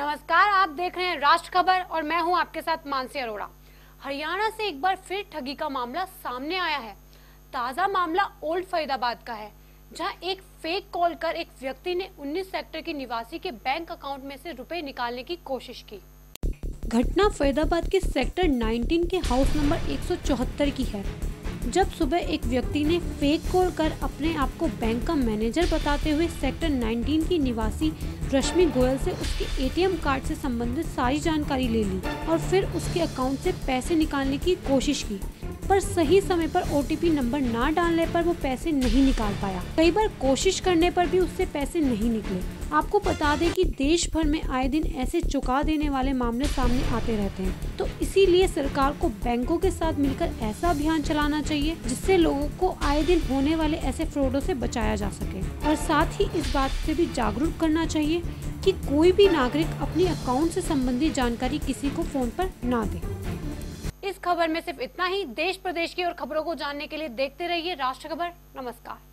नमस्कार, आप देख रहे हैं राष्ट्र खबर और मैं हूँ आपके साथ मानसी अरोड़ा। हरियाणा से एक बार फिर ठगी का मामला सामने आया है। ताज़ा मामला ओल्ड फरीदाबाद का है, जहाँ एक फेक कॉल कर एक व्यक्ति ने 19 सेक्टर के निवासी के बैंक अकाउंट में से रुपए निकालने की कोशिश की। घटना फरीदाबाद के सेक्टर 19 के हाउस नंबर 174 की है। जब सुबह एक व्यक्ति ने फेक कॉल कर अपने आप को बैंक का मैनेजर बताते हुए सेक्टर 19 की निवासी रश्मि गोयल से उसके एटीएम कार्ड से संबंधित सारी जानकारी ले ली और फिर उसके अकाउंट से पैसे निकालने की कोशिश की, पर सही समय पर ओटीपी नंबर ना डालने पर वो पैसे नहीं निकाल पाया। कई बार कोशिश करने पर भी उससे पैसे नहीं निकले। आपको बता दें कि देश भर में आए दिन ऐसे चुका देने वाले मामले सामने आते रहते हैं। तो इसीलिए सरकार को बैंकों के साथ मिलकर ऐसा अभियान चलाना चाहिए जिससे लोगों को आए दिन होने वाले ऐसे फ्रॉडों से बचाया जा सके। और साथ ही इस बात से भी जागरूक करना चाहिए कि कोई भी नागरिक अपने अकाउंट से संबंधित जानकारी किसी को फ़ोन पर ना दे। इस खबर में सिर्फ़ इतना ही। देश, प्रदेश की और खबरों को जानने के लिए देखते रहिए राष्ट्र खबर। नमस्कार।